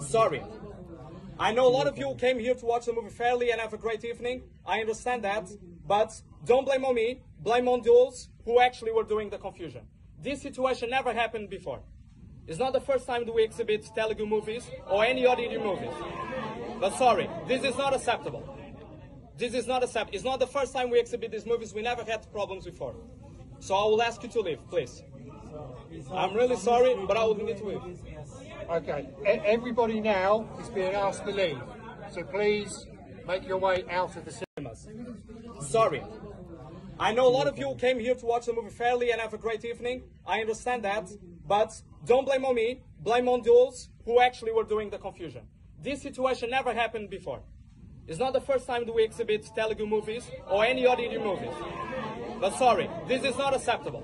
Sorry. I know a lot of you came here to watch the movie fairly and have a great evening. I understand that. But don't blame on me. Blame on those who actually were doing the confusion. This situation never happened before. It's not the first time that we exhibit Telugu movies or any other movies. But sorry, this is not acceptable. This is not acceptable. It's not the first time we exhibit these movies. We never had problems before. So I will ask you to leave, please. I'm really sorry, but I will need to leave. Okay, e- everybody now is being asked to leave. So please make your way out of the cinema. cinemas. Sorry. I know a lot of you came here to watch the movie fairly and have a great evening. I understand that. But don't blame on me. Blame on those who actually were doing the confusion. This situation never happened before. It's not the first time that we exhibit Telugu movies or any other Indian movies. But sorry, this is not acceptable.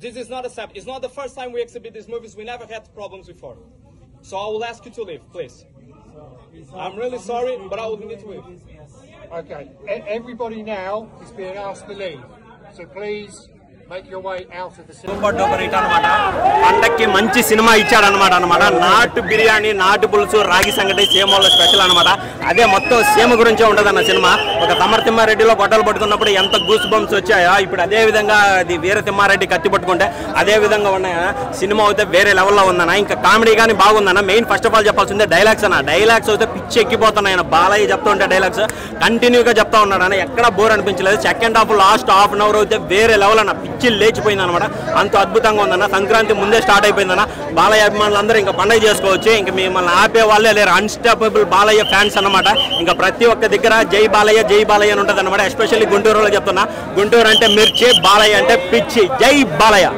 This is not a acceptable. It's not the first time we exhibit these movies. We never had problems before. So I will ask you to leave, please. I'm really sorry, but I will need to leave. Okay, e- everybody now is being asked to leave. So please make your way out of the cinema. Super మంచి cinema ఇచ్చాడనమాట అనమాట నాటు బిర్యానీ నాటు పులుసు రాగి సంగటి సీమలో special అనమాట అదే మొత్తం సీమ గురించే ఉండదన్న సినిమా. ఒక తమరతిమ్మారెడ్డిలో గొడ్డలు పట్టుకున్నప్పుడు ఎంత గూస్ బంప్స్ వచ్చాయో? ఇప్పుడు అదే విధంగా అది వీర తిమ్మారెడ్డి కత్తి పట్టుకుంటే అదే విధంగా ఉన్నాయా? సినిమా అయితే వేరే లెవెల్లో ఉందన్న. ఇంకా కామెడీ కానీ బాగుందన్న. మెయిన్ ఫస్ట్ ఆఫ్ ఆల్ చెప్పాల్సిందే డైలాగ్స్ అన్న. డైలాగ్స్ అయితే పిచ్చి ఎక్కిపోతున్నాయి ఆయన బాలయ్య చెప్తా ఉంటే డైలాగ్స్. కంటిన్యూగా చెప్తా ఉన్నాడు అన్న. ఎక్కడ బోర్ అనిపించలేదు. Second half last half an hour అయితే వేరే లెవెల్ అన్న. పిచ్చి లేచిపోయింది అనమాట అంత అద్భుతంగా ఉందన్న. సంక్రాంతి ముందే స్టార్ట్ అయిపోయిందన్న. బాలయ్య అభిమానులందరూ ఇంకా పండుగ చేసుకోవచ్చు. ఇంకా మిమ్మల్ని ఆపే వాళ్ళే లేరు. అన్స్టాపబుల్ బాలయ్య ఫ్యాన్స్ అన్నమాట. ఇంకా ప్రతి ఒక్క దగ్గర జై బాలయ్య జై బాలయ్య అని ఉంటుంది అనమాట ఎస్పెషల్లీ గుంటూరులో చెప్తున్నా. గుంటూరు అంటే మిర్చి బాలయ్య అంటే పిచ్చి. జై బాలయ్య.